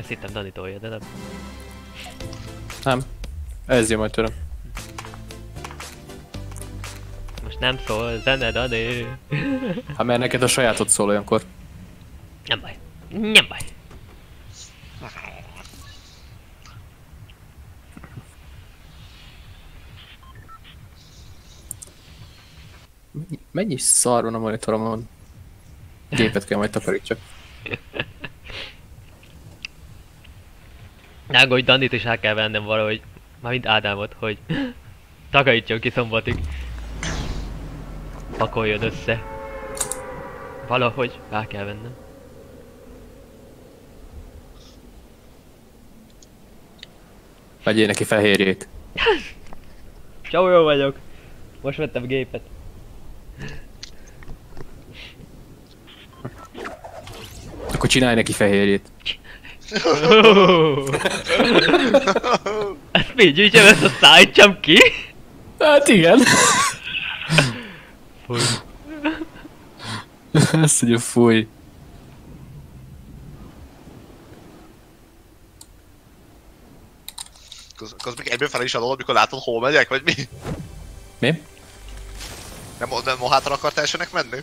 Ezt hittem Dani tolja, de nem. Nem. Ez jön majd tőlem. Most nem szól, zene Dani. Hát mert neked a sajátod szól olyankor. Nem baj. Nem baj. Mennyi, mennyi szar van a monitoromon? Gépet kell majd takarítsak. Nem, hogy Danit is el kell vennem valahogy. Mármint Ádámot, hogy takarítson ki szombatig. Pakoljon össze. Valahogy rá kell vennem. Vegyél neki fehérjét. Ciao, jó vagyok. Most vettem gépet. Akkor csinálj neki fehérjét. Ezt még gyűjtsem, ezt a szállítsam ki? Hát igen. Fúj. Ezt ugye fúj. Köz még egyből fel is adod, amikor látod, hol megyek, vagy mi? Mi? Nem, nem hátra akartál esenek menni?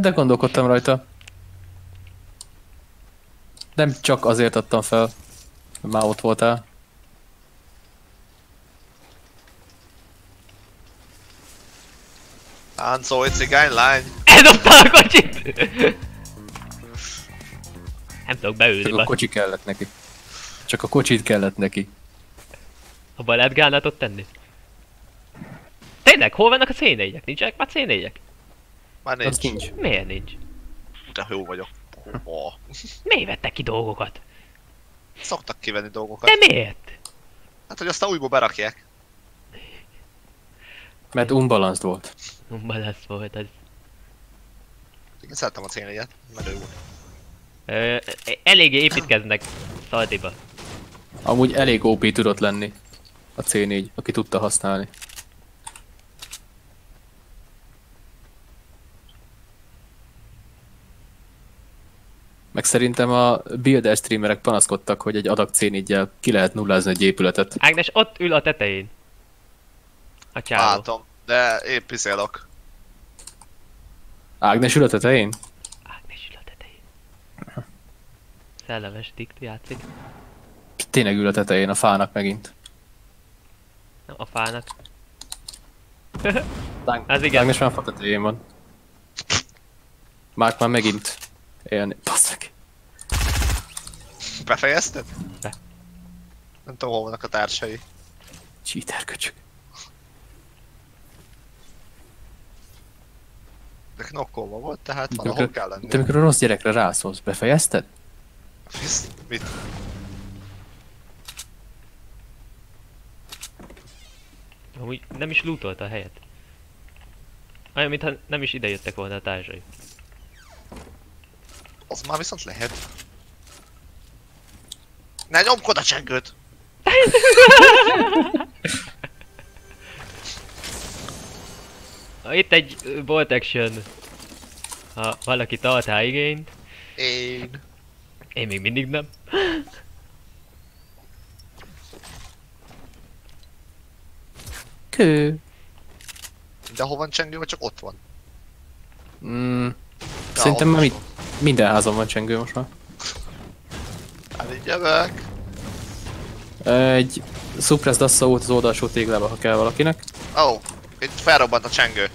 De gondolkodtam rajta. Nem csak azért adtam fel, mert már ott voltál. Táncolj, cigánylány! Eldobtál a kocsit! Nem tudok beülni, Csak a kocsi kellett neki. Csak a kocsit kellett neki. Abba lehet gálnátot tenni? Tényleg, hol vannak a C4-ek? Nincsenek már C4-ek? Már Az nincs. nincs. Miért nincs? De jó vagyok. Oh. Miért vettek ki dolgokat? Szoktak kivenni dolgokat. De miért? Hát, hogy aztán újból berakják. Mert unbalanced volt. Balázs volt ez. Én szeretem a cénéjét, menő volt. Ö, eléggé építkeznek Szaldiba. Amúgy elég OP tudott lenni. A C4, aki tudta használni. Meg szerintem a builder streamerek panaszkodtak, hogy egy adag C4-jel ki lehet nullázni egy épületet. Ágnes ott ül a tetején. A csávó. Látom, de épp piszélok. Ágnes ül a tetején? Ágnes ül a tetején. Szellemes dikt játszik. Tényleg ül a tetején a fának megint. Nem a fának. Az igen. Ágnes már a fa tetején van. Márk már megint élni. Bassz meg. Befejezted? Be. Nem tudom, hol vannak a társai. Cheater köcsög. De knokkolva volt, tehát De valahol amikor- kell lenni. Te amikor a rossz gyerekre rászólsz, befejezted? Mit? Amúgy nem is lootolta a helyet. Olyan, mintha nem is ide jöttek volna a társai. Az már viszont lehet. Ne nyomkod a csengőt! Itt egy bolt action. Ha valaki tart rá igényt. Én... Én még mindig nem. Kő. De hol van csengő, vagy csak ott van? Mm, Ja, szerintem már mit, minden házon van csengő most már. Jövök. Egy suppressed assault az oldalsó téglába, ha kell valakinek. Ó, oh, itt felrobbant a csengő.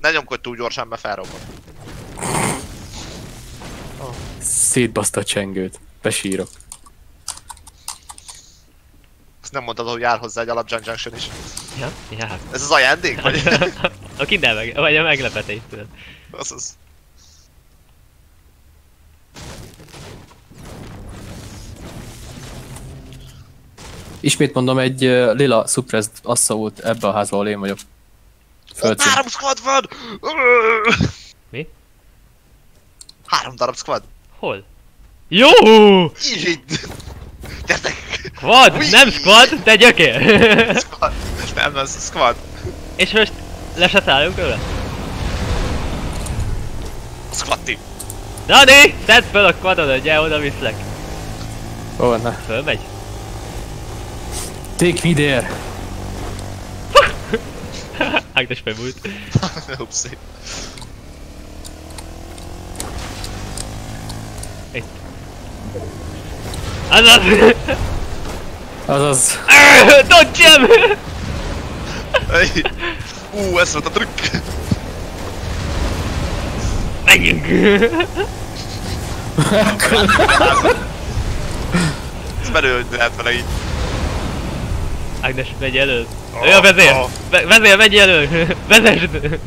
Ne nyomkodj túl gyorsan, mert felrobbant. Szétbaszta a csengőt. Besírok. Ezt nem mondtad, hogy jár hozzá egy alap Junk Junction is. Ja, ja. Ez az ajándék? Vagy? a kinder meg, vagy a meglepetés tudod. az az. Ismét mondom, egy uh, lila suppressed assault ebbe a házba, ahol én vagyok. Földszín. három squad van! Mi? Három darab squad. Hol? Jó! Így! Gyertek! Quad! Ui! Nem squad, de gyökér! Squad! Nem, ez squad. És most lesetálunk tőle? Squad team. Dani! Tedd fel a quadon, gyere oda viszlek. Ó, na. Fölmegy? Take me there. Ágnes felmúlt. Upsi. Azaz! Azaz. Dodgem! Ej. Ú, ez volt a trükk. Menjünk! Ez belül lehet vele így. Ágnes, megy elő. Ő a vezér! Ve- vezér, megy elő! Vezesd!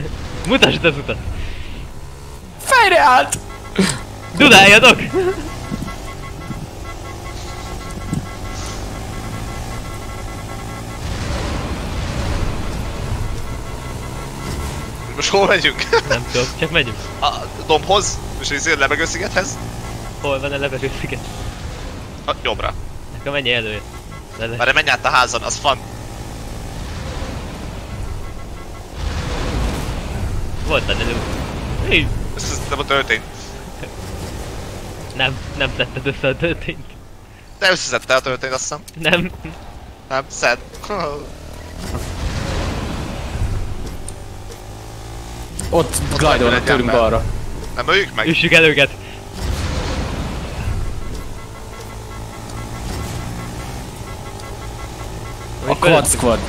Mutasd az utat! Fejre állt! Dudáljatok! Most hol megyünk? Nem tudom, csak megyünk. A dombhoz? És izé lebegő szigethez? Hol van a levegő sziget? A jobbra. Akkor menj elő. Vezess. Mert menj át a házon, az fan. Volt a. Hű, Ez, nem a történt. Nem, nem tetted össze a történt. De összeszedte a történt, azt hiszem. Nem. Nem, szed. Ott repül glide-olnak egy tőlünk balra. Nem öljük meg? Üssük el őket. A quad squad.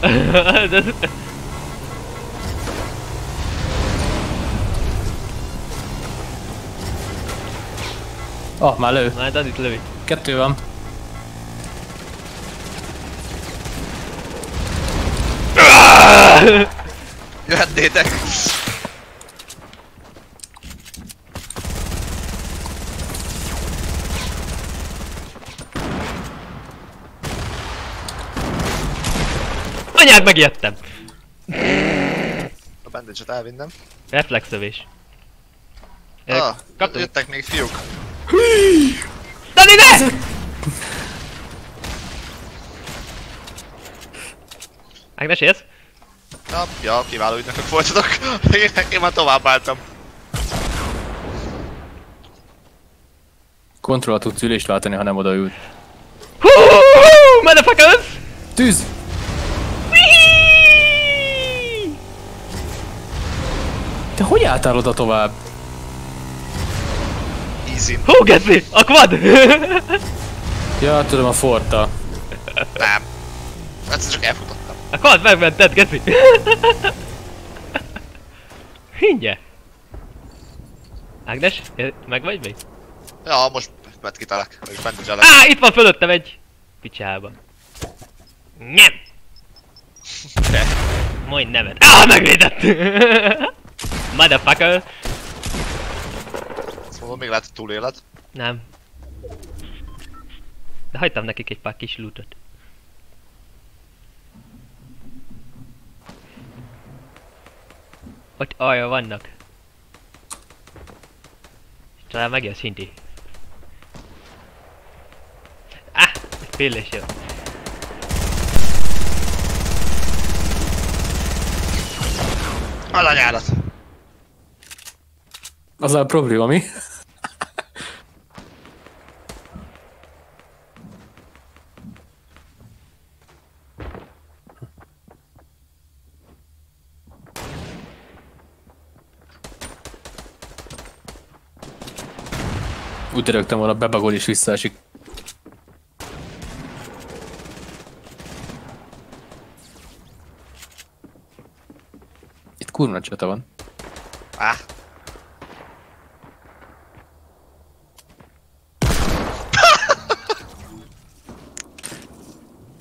Ah, már lő. Már Danit lövi. Kettő van. Jöhetnétek. Anyád megijedtem! A bandage-et elvinnem. Reflexövés. Ah, Kaptunk. jöttek még fiúk. Dani, ne! Ágnes, élsz? Ja, ja, kiváló ügynökök voltatok. Én, én már tovább álltam. Kontroll tudsz ülést váltani, ha nem odaült. Hú, motherfuckers! Tűz! Te hogy álltál oda tovább? Easy. Hú, geci! A quad! Ja, tudom, a forta. Nem. Egyszer csak elfutottam. A quad megmented, geci! Hingye! Ágnes, meg vagy még? Ja, most mert kitalak. És bandage Á, itt van fölöttem egy! Picsába. Nem! De. Majd nevet. Á, megvédett! Motherfucker! Szóval még lehet, hogy túléled. Nem. De hagytam nekik egy pár kis lootot. Ott arra vannak. És Talán megjössz hinti. Ah! Egy pillés jó. Alanyálat. Az a probléma, mi? Úgy rögtem volna, bebagol és visszaesik. Itt kurva csata van. Á.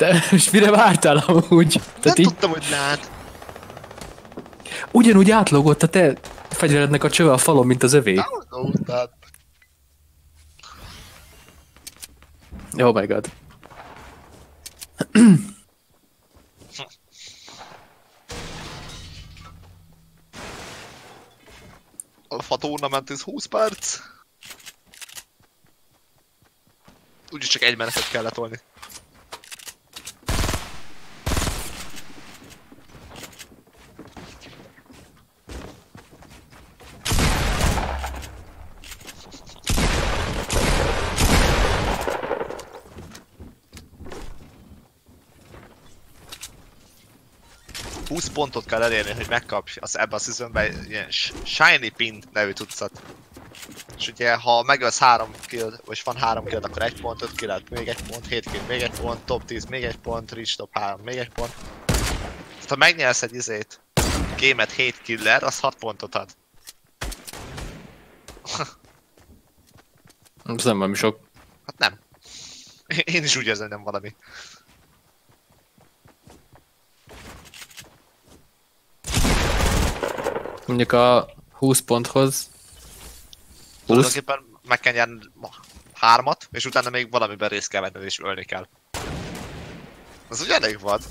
De most mire vártál amúgy? Nem Tehát így tudtam, hogy lát. ugyanúgy átlógott a te fegyverednek a csöve a falon, mint az övé. Tehát. Oh my god. Alpha Tournament is 20 perc. Úgyis csak egy menetet kellett tolni. 20 pontot kell elérni, hogy megkapj az ebbe a seasonben ilyen sh- Shiny Pin nevű tucat. És ugye, ha megölsz 3 kill, vagy van 3 kill, akkor 1 pont, 5 kill, még 1 pont, 7 kill, még 1 pont, top 10, még 1 pont, reach top 3, még 1 pont. Tehát ha megnyersz egy izét, gémet 7 killer, az 6 pontot ad. Ez nem valami sok. Hát nem. Én is úgy érzem, nem valami. Mondjuk a 20 ponthoz 20? Tulajdonképpen meg kell nyerni ma- hármat, és utána még valamiben részt kell venned és ölni kell. Az ugye elég vad.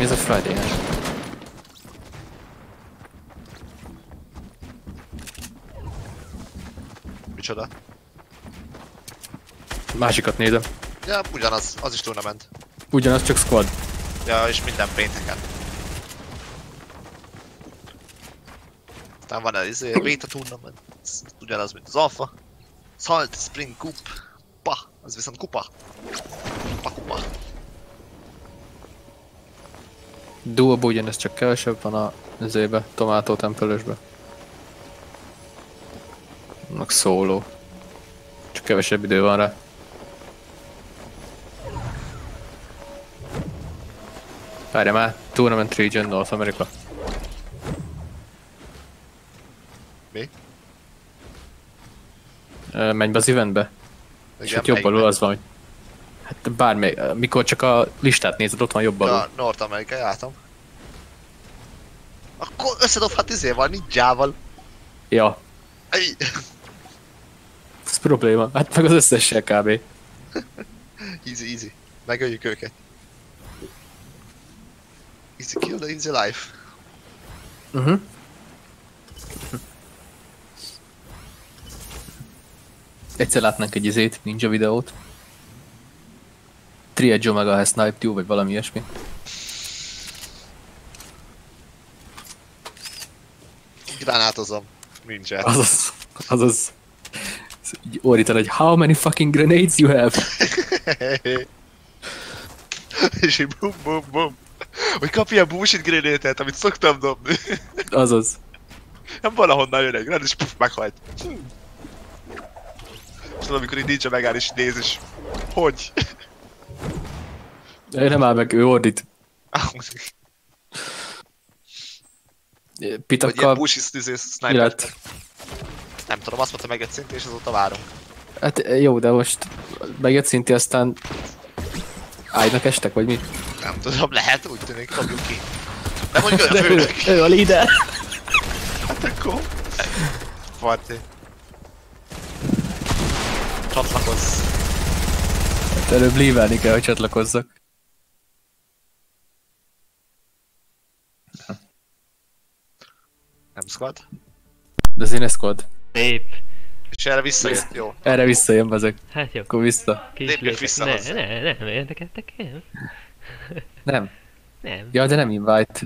Mi ez a Friday -es? Micsoda? Másikat nézem. Ja, ugyanaz, az is tournament. Ugyanaz, csak squad. Ja, és minden pénteken. Aztán van ez izé, beta tournament. Ez ugyanaz, mint az alpha. Salt Spring Cup. Pa, az viszont kupa. Pa kupa. Duoba ugyanez csak kevesebb van a zébe, Tomátó tempelősbe. Annak szóló. Csak kevesebb idő van rá. Várja már, Tournament Region North America. Mi? Menj be az eventbe, és Igen, ott jobb alul az van, hogy... Bármely, mikor csak a listát nézed, ott van jobb alul. Ja, North America jártam. Akkor összedobhat izéval, ninjával. Ja, Ej, ez probléma. Hát meg az összessel kb. Easy, easy. Megöljük őket. Easy kill, easy life. Uh-huh. Egyszer látnánk egy izét, ninja videót. Triagio meg a Snipe Duo, vagy valami ilyesmi. Gránátozom. Ninja. Azaz, azaz. Így Ordítan, hogy how many fucking grenades you have? És így bum bum bum. Hogy kap ilyen bullshit grenétet, amit szoktam dobni. Azaz. Nem valahonnan jön egy grenát, és puf, meghajt. Hm. És tudod, amikor így ninja megáll és néz, és... Hogy? Ő nem áll meg, ő ordít. Vagy ilyen Pitakkal izé, sniper. Nem tudom, azt mondta meg egy szint, és azóta várunk. Hát jó, de most megjött szinti, aztán ágynak estek, vagy mi? Nem tudom, lehet, úgy tűnik, dobjuk ki. De mondjuk De ő, ő a líder. Hát akkor... Parti. Csatlakozz. Hát előbb lívelni kell, hogy csatlakozzak. Squad. De az én squad. Szép. És erre visszajött, jó. Erre visszajön ezek. Hát jó. Akkor vissza. Lépek. vissza ne, hozzá. ne, nem érdekeltek el. Nem. Nem. Ja, de nem invite.